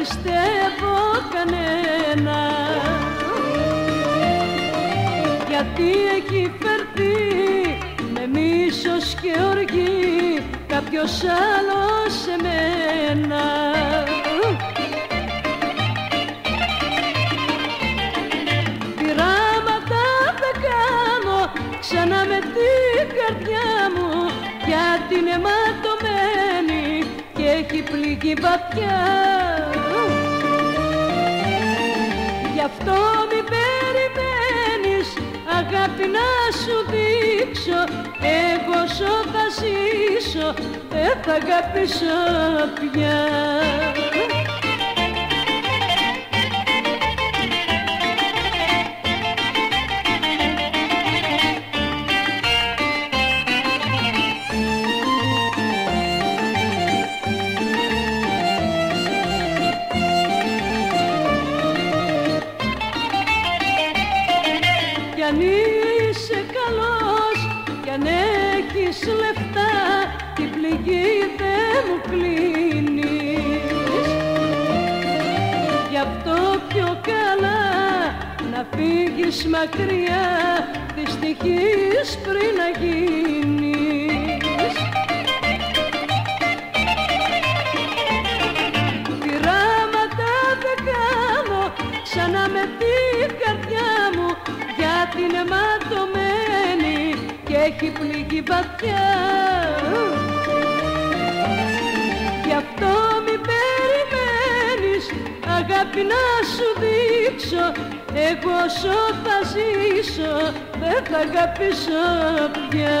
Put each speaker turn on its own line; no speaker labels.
πιστεύω κανένα. Γιατί έχει φερθεί με μίσος και οργή κάποιος άλλος σε μένα. Πειράματα θα κάνω ξανά με την καρδιά μου γιατί είναι ματωμένη και έχει πληγή βαθιά. Γι' αυτό μη περιμένεις αγάπη να σου δείξω. Εγώ σω θα ζήσω δεν θα αγαπήσω πια αν είσαι καλός, κι αν έχεις λεφτά την πληγή δεν μου κλείνεις. Γι' αυτό πιο καλά να φύγεις μακριά δυστυχής πριν να γίνεις. Πειράματα δεν κάνω ξανά με την καρδιά μου γιατί είναι ματωμένη και έχει πληγή βαθιά. Γι' αυτό μη περιμένεις αγάπη να σου δείξω εγώ όσο θα ζήσω δεν θα αγαπήσω πια